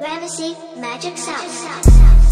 Ramsey Magic Sound.